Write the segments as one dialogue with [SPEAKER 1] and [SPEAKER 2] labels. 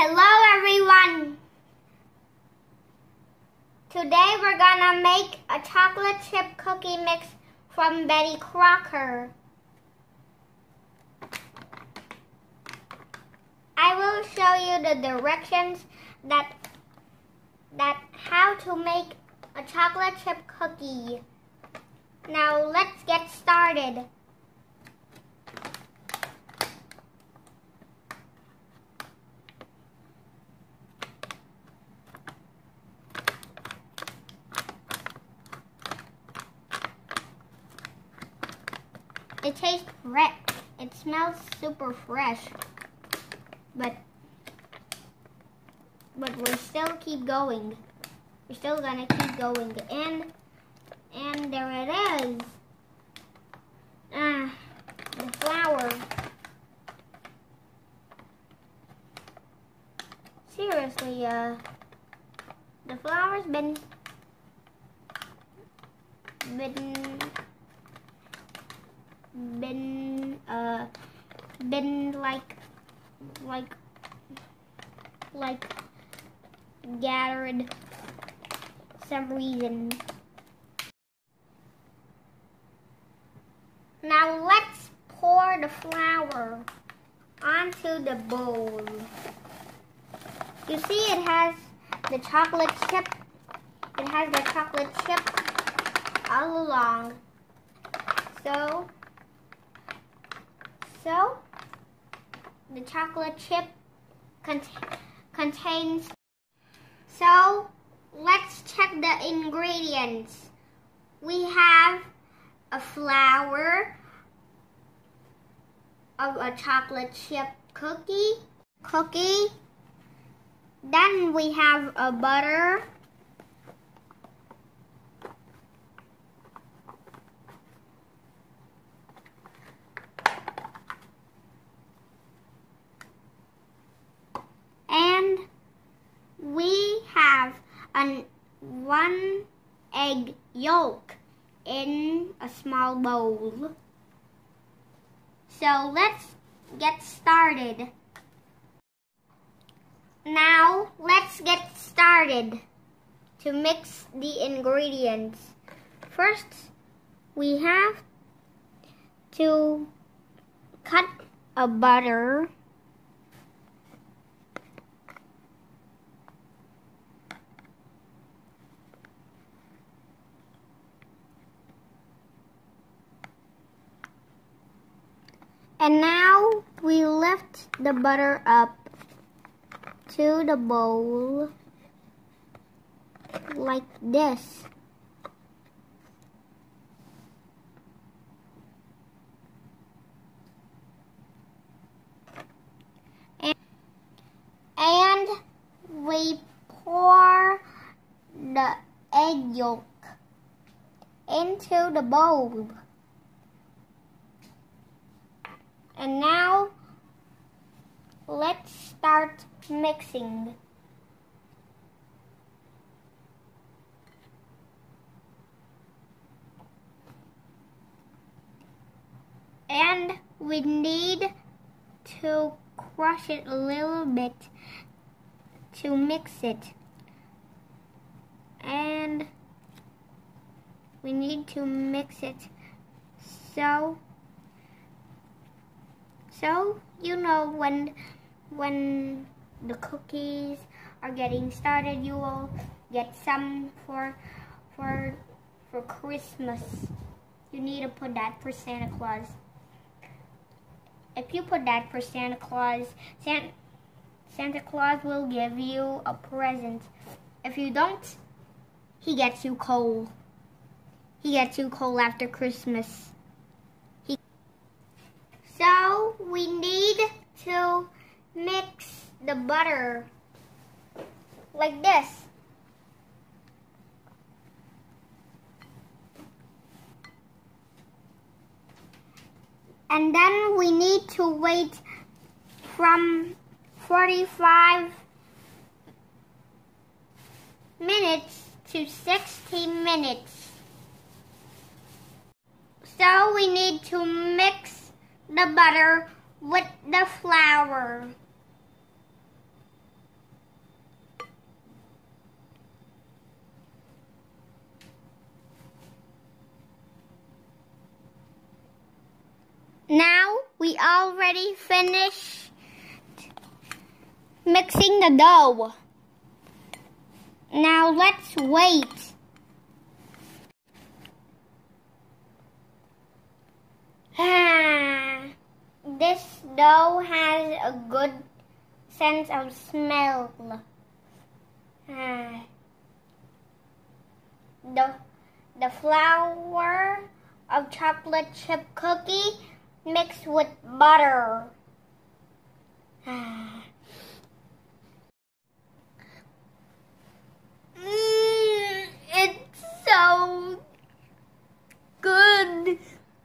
[SPEAKER 1] Hello everyone! Today we're gonna make a chocolate chip cookie mix from Betty Crocker. I will show you the directions that that how to make a chocolate chip cookie. Now let's get started. It tastes fresh. It smells super fresh. But but we still keep going. We're still gonna keep going. And and there it is. Ah, the flour. Seriously, uh, the flour's been been been uh been like like like gathered some reason. Now let's pour the flour onto the bowl. You see it has the chocolate chip. It has the chocolate chip all along. So so, the chocolate chip cont contains. So, let's check the ingredients. We have a flour of a chocolate chip cookie, cookie. Then we have a butter. and we have an one egg yolk in a small bowl. So let's get started. Now let's get started to mix the ingredients. First, we have to cut a butter And now we lift the butter up to the bowl like this. And, we pour the egg yolk into the bowl. And now let's start mixing. And we need to crush it a little bit to mix it. And we need to mix it so so, you know, when when the cookies are getting started, you will get some for for for Christmas. You need to put that for Santa Claus. If you put that for Santa Claus, Santa, Santa Claus will give you a present. If you don't, he gets you coal. He gets you coal after Christmas. So we need to mix the butter like this. And then we need to wait from 45 minutes to 60 minutes. So we need to mix the butter with the flour. Now we already finished mixing the dough. Now let's wait. Dough has a good sense of smell. Ah. the, the flour of chocolate chip cookie mixed with butter. Ah. Mm, it's so good.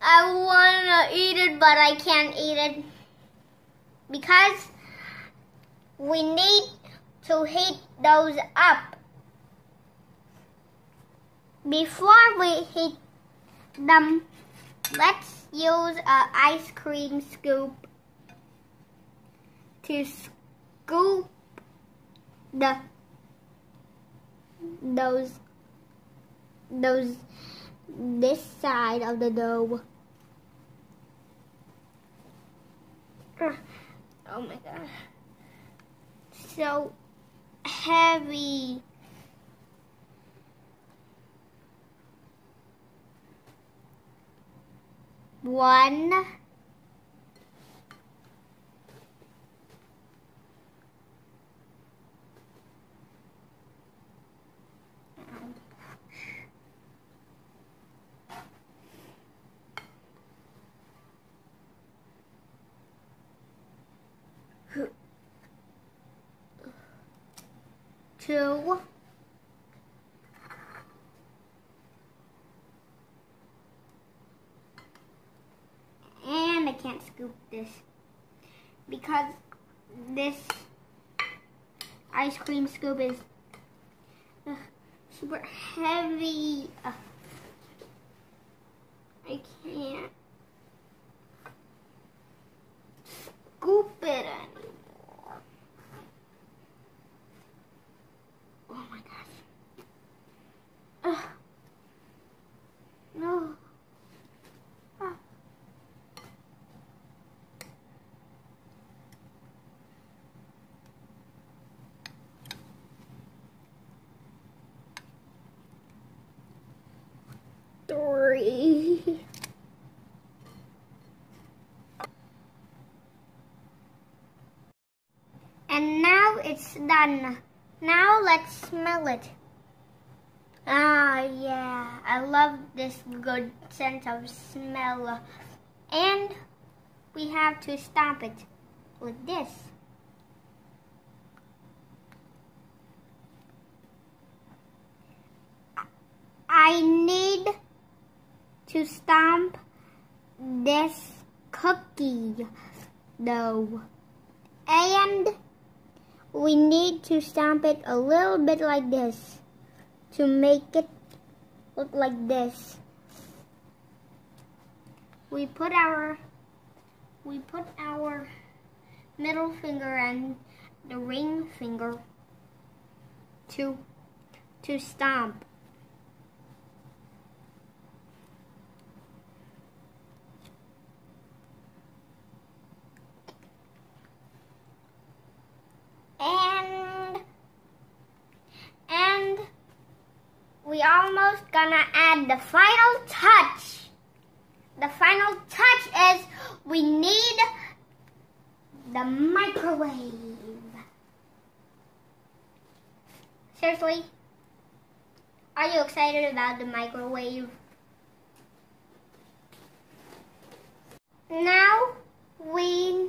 [SPEAKER 1] I want to eat it, but I can't eat it because we need to heat those up. Before we heat them, let's use an ice cream scoop to scoop the those those this side of the dough. Oh my god. So heavy. One. Two. And I can't scoop this because this ice cream scoop is super heavy. I can't scoop it anymore. Oh my gosh. Ugh. No. Ah. Three. And now it's done. Now let's smell it. Ah, yeah. I love this good sense of smell. And we have to stamp it with this. I need to stamp this cookie though. And we need to stamp it a little bit like this to make it look like this. We put our we put our middle finger and the ring finger to to stamp. And and we almost gonna add the final touch. The final touch is we need the microwave. Seriously? Are you excited about the microwave? Now we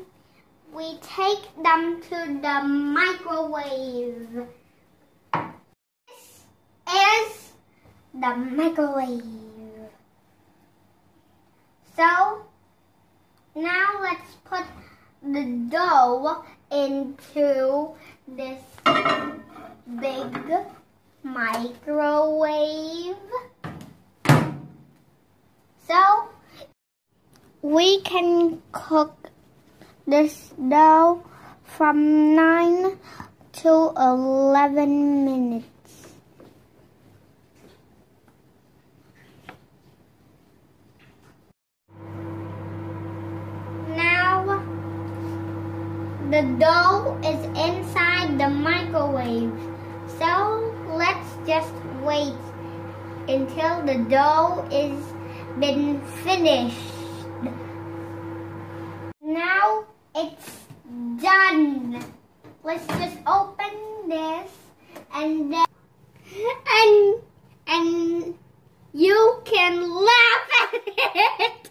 [SPEAKER 1] we take them to the microwave. This is the microwave. So now let's put the dough into this big microwave. So we can cook this dough from 9 to 11 minutes. Now the dough is inside the microwave. So let's just wait until the dough is been finished. Now it's done. Let's just open this and then and and you can laugh at it.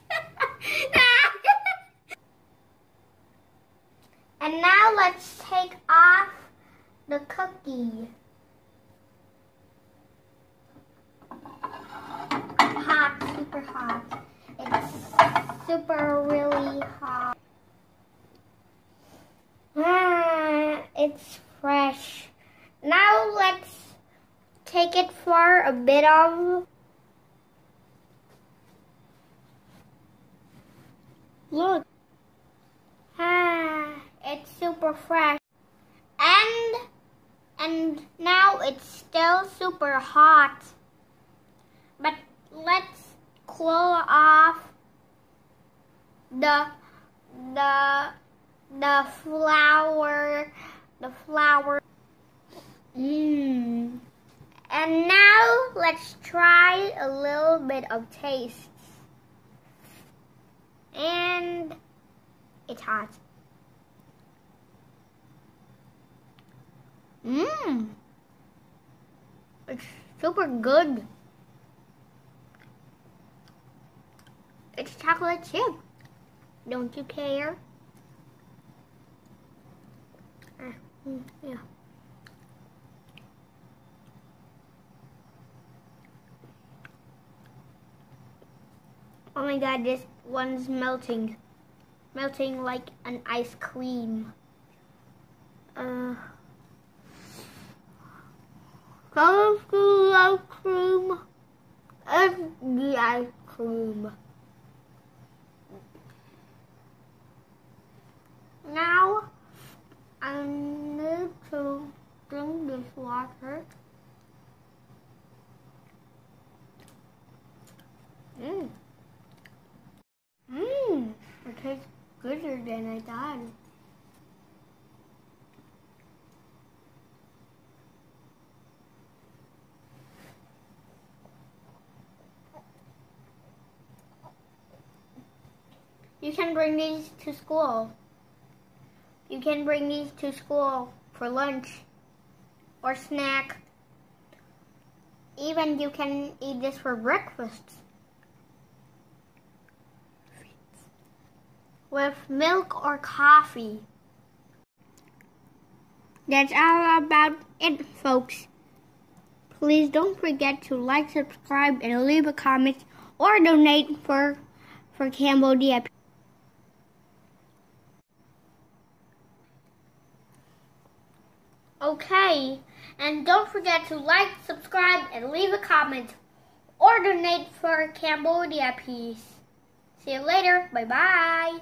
[SPEAKER 1] And now let's take off the cookie. Hot, super hot. It's super really hot. Ah, it's fresh. Now let's take it for a bit of Look. Ah, it's super fresh. And and now it's still super hot. But let's cool off the the the flour the flour Mmm. And now let's try a little bit of taste. And it's hot. Mmm. It's super good. It's chocolate chip. Don't you care? Uh, yeah. Oh my god, this one's melting. Melting like an ice cream. Uh, colorful ice cream and the ice cream. Now, I need to drink this water. Mmm. Mmm, it tastes gooder than I thought. Bring these to school. You can bring these to school for lunch or snack. Even you can eat this for breakfast. with milk or coffee. That's all about it, folks. Please don't forget to like, subscribe, and leave a comment or donate for for Cambodia. Okay, and don't forget to like, subscribe, and leave a comment or donate for Cambodia Peace. See you later. Bye bye.